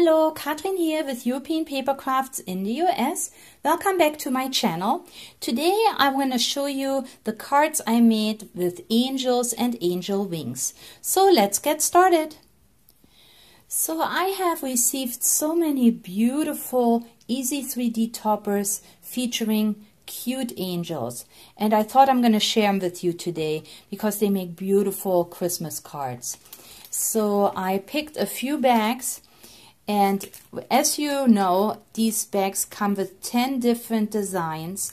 Hello, Katrin here with European Paper Crafts in the US. Welcome back to my channel. Today I'm going to show you the cards I made with angels and angel wings. So let's get started. So I have received so many beautiful easy 3D toppers featuring cute angels and I thought I'm going to share them with you today because they make beautiful Christmas cards. So I picked a few bags and as you know, these bags come with 10 different designs.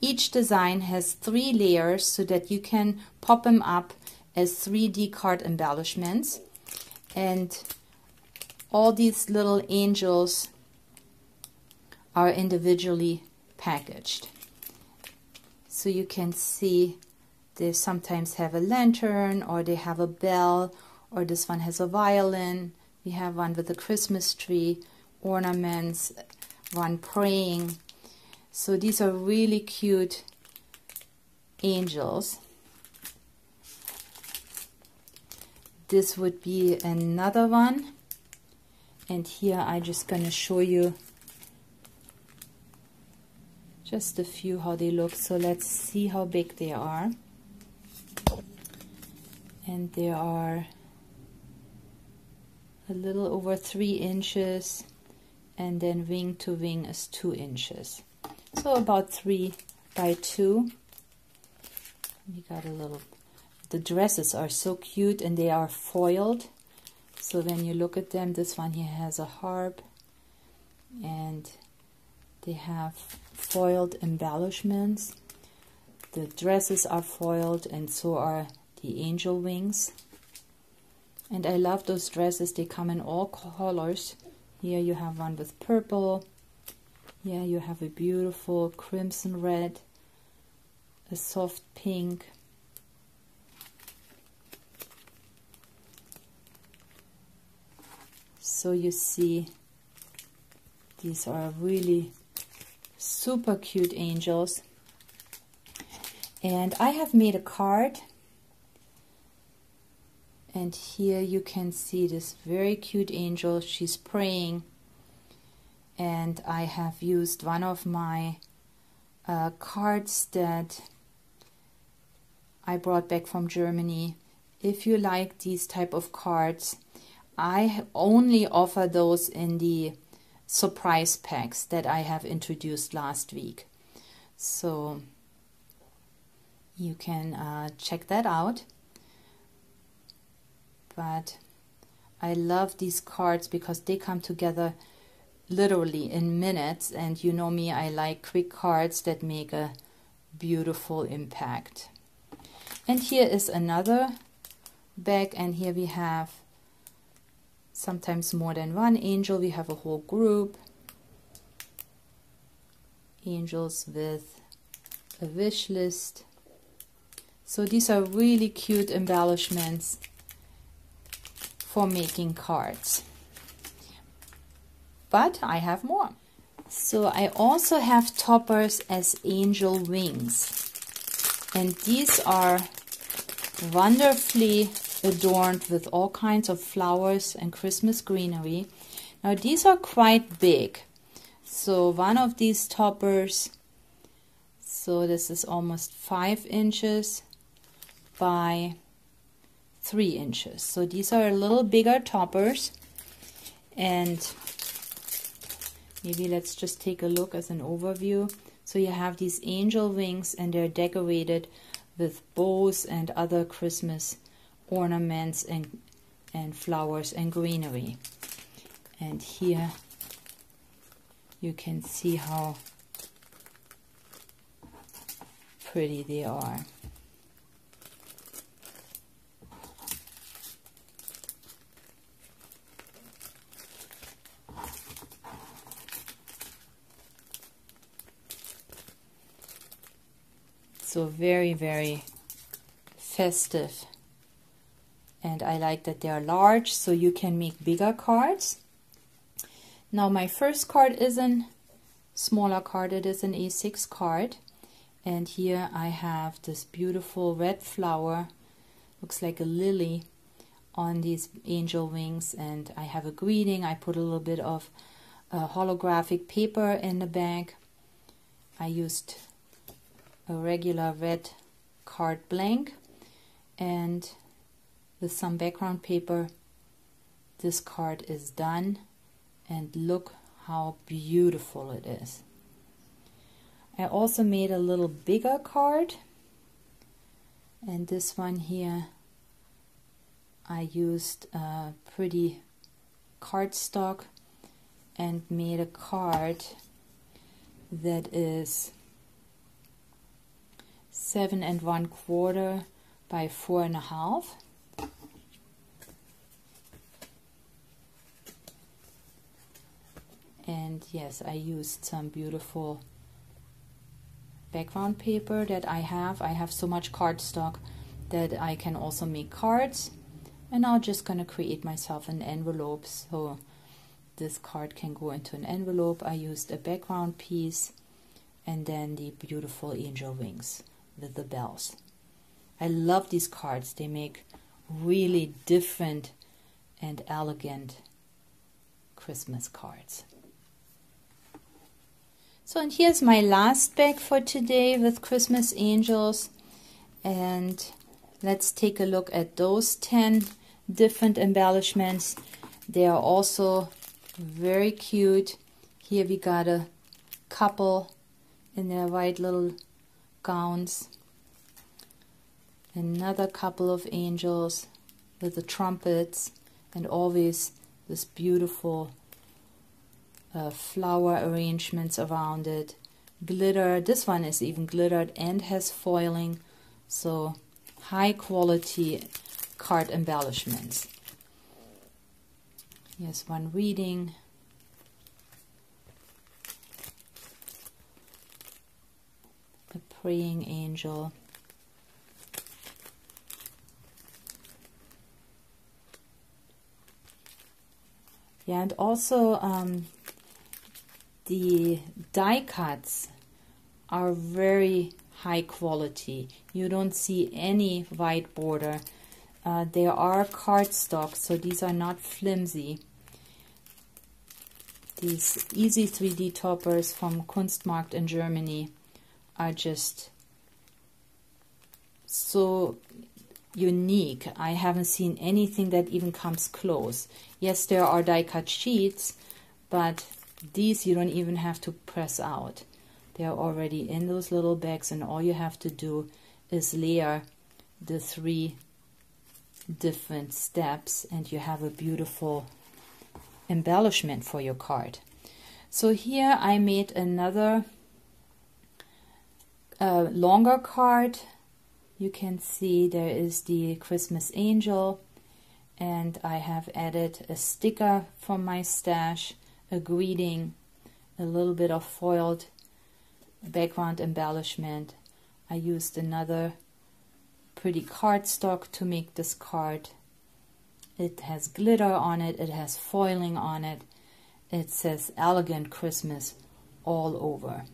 Each design has three layers so that you can pop them up as 3D card embellishments. And all these little angels are individually packaged. So you can see they sometimes have a lantern or they have a bell or this one has a violin we have one with a Christmas tree, ornaments, one praying. So these are really cute angels. This would be another one. And here I'm just going to show you just a few how they look. So let's see how big they are. And they are a little over three inches and then wing to wing is two inches. So about three by two. We got a little the dresses are so cute and they are foiled. So when you look at them this one here has a harp and they have foiled embellishments. The dresses are foiled and so are the angel wings and I love those dresses. They come in all colors. Here you have one with purple. Here you have a beautiful crimson red a soft pink. So you see these are really super cute angels. And I have made a card and here you can see this very cute angel. She's praying. And I have used one of my uh, cards that I brought back from Germany. If you like these type of cards I only offer those in the surprise packs that I have introduced last week. So you can uh, check that out but I love these cards because they come together literally in minutes and you know me I like quick cards that make a beautiful impact. And here is another bag and here we have sometimes more than one angel. We have a whole group. Angels with a wish list. So these are really cute embellishments for making cards. But I have more. So I also have toppers as angel wings. And these are wonderfully adorned with all kinds of flowers and Christmas greenery. Now these are quite big. So one of these toppers, so this is almost five inches by three inches. So these are a little bigger toppers and maybe let's just take a look as an overview. So you have these angel wings and they're decorated with bows and other Christmas ornaments and, and flowers and greenery. And here you can see how pretty they are. So very very festive. And I like that they are large so you can make bigger cards. Now my first card is a smaller card. It is an A6 card. And here I have this beautiful red flower. Looks like a lily on these angel wings. And I have a greeting. I put a little bit of uh, holographic paper in the bag. I used a regular red card blank and with some background paper this card is done and look how beautiful it is. I also made a little bigger card and this one here I used a pretty cardstock and made a card that is seven and one quarter by four and a half. And yes I used some beautiful background paper that I have. I have so much cardstock that I can also make cards. And I'm just gonna create myself an envelope so this card can go into an envelope. I used a background piece and then the beautiful angel wings with the bells I love these cards they make really different and elegant Christmas cards so and here's my last bag for today with Christmas angels and let's take a look at those 10 different embellishments. They are also very cute. Here we got a couple in their white little gowns. Another couple of angels with the trumpets and always this beautiful uh, flower arrangements around it. Glitter, this one is even glittered and has foiling, so high quality card embellishments. Here's one reading. Praying angel. Yeah, and also um, the die cuts are very high quality. You don't see any white border. Uh, they are cardstock, so these are not flimsy. These easy 3D toppers from Kunstmarkt in Germany are just so unique. I haven't seen anything that even comes close. Yes, there are die cut sheets, but these you don't even have to press out. They are already in those little bags and all you have to do is layer the three different steps and you have a beautiful embellishment for your card. So here I made another uh, longer card. You can see there is the Christmas angel and I have added a sticker from my stash a greeting, a little bit of foiled background embellishment. I used another pretty cardstock to make this card. It has glitter on it, it has foiling on it. It says Elegant Christmas all over.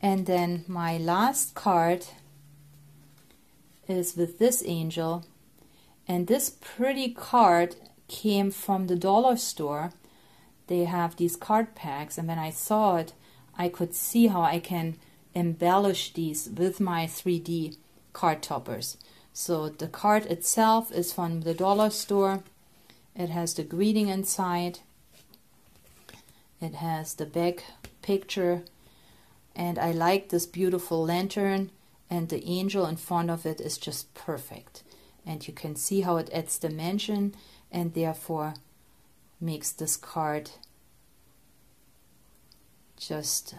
And then my last card is with this angel. And this pretty card came from the dollar store they have these card packs and when I saw it I could see how I can embellish these with my 3D card toppers. So the card itself is from the dollar store. It has the greeting inside. It has the back picture and I like this beautiful lantern and the angel in front of it is just perfect. And you can see how it adds dimension and therefore makes this card just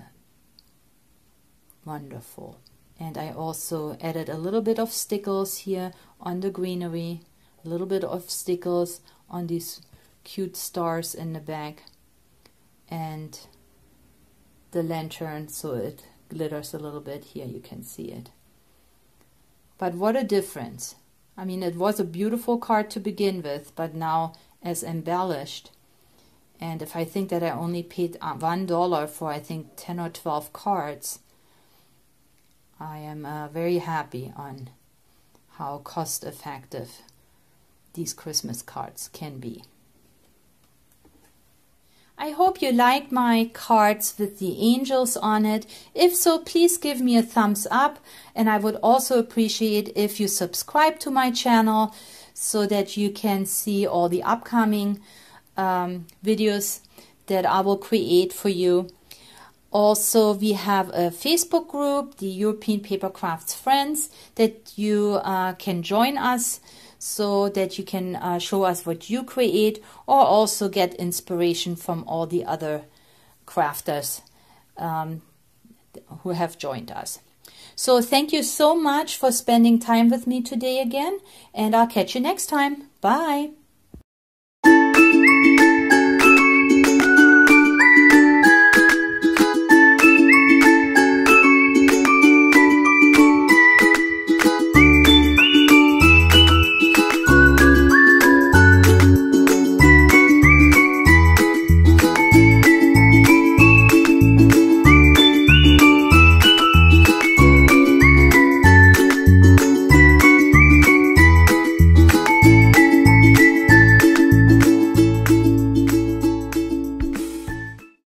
wonderful. And I also added a little bit of stickles here on the greenery, a little bit of stickles on these cute stars in the back, and the lantern so it glitters a little bit. Here you can see it. But what a difference. I mean, it was a beautiful card to begin with, but now as embellished. And if I think that I only paid uh, one dollar for I think 10 or 12 cards, I am uh, very happy on how cost effective these Christmas cards can be. I hope you liked my cards with the angels on it. If so, please give me a thumbs up and I would also appreciate if you subscribe to my channel so that you can see all the upcoming um, videos that I will create for you. Also, we have a Facebook group, the European Paper Crafts Friends, that you uh, can join us so that you can uh, show us what you create or also get inspiration from all the other crafters um, who have joined us. So thank you so much for spending time with me today again and I'll catch you next time. Bye.